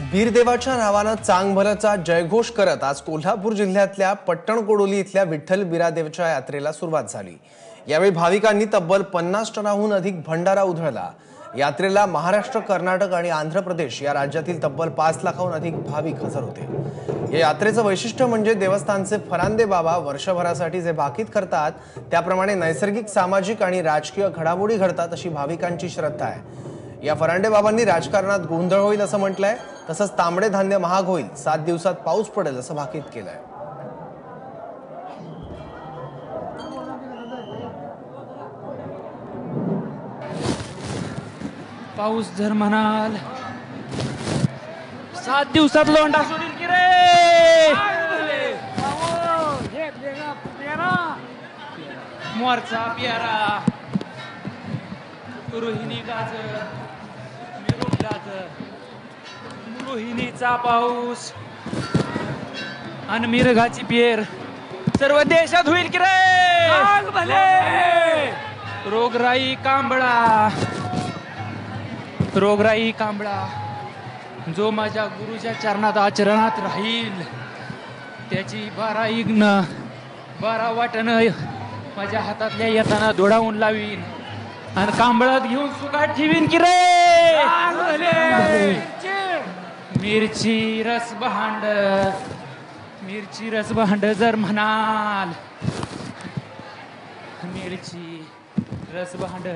बीरदेवाच्या नावानं चांगभलचा जयघोष करत आज कोल्हापूर जिल्ह्यातल्या पट्टणकोडोली इथल्या विठ्ठल बिरादेवच्या यात्रेला सुरुवात झाली. यावेळी भाविकांनी तब्बल पन्नास टनाहून अधिक भंडारा उधळला. यात्रेला महाराष्ट्र कर्नाटक आणि आंध्र प्रदेश या राज्यातील तब्बल पाच लाखाहून अधिक भाविक हजर होते. या यात्रेचं वैशिष्ट्य म्हणजे देवस्थानचे फरांदे बाबा वर्षभरासाठी जे भाकीत करतात त्याप्रमाणे नैसर्गिक सामाजिक आणि राजकीय घडामोडी घडतात अशी भाविकांची श्रद्धा आहे. या फरांडे बाबांनी राजकारणात गोंधळ होईल असं म्हटलंय. तसंच तांबडे धान्य महाग होईल सात दिवसात पाऊस पडेल असं भाकीत केलंय. पाऊस जर म्हणाल सात दिवसात लोंडा सोडील की रे? मोरचा प्यारा रोहिणी गाजर मिरुग गाजर. रोहिणीचा पाऊस. आणि मिरगाची पेर सर्व देशात होईल की रे? रोगराई कांबळा. रोगराई कांबळा. जो माझ्या गुरुच्या चरणात आचरणात राहील त्याची बारा इग्न बारा वाटण माझ्या हातातल्या येताना दोडावून लावीन. आणि कांबळात घेऊन सुकाट ठेवीन की रे? मिरची रस भांड मिरची रस भांड जर म्हणाल. मिरची रस भांड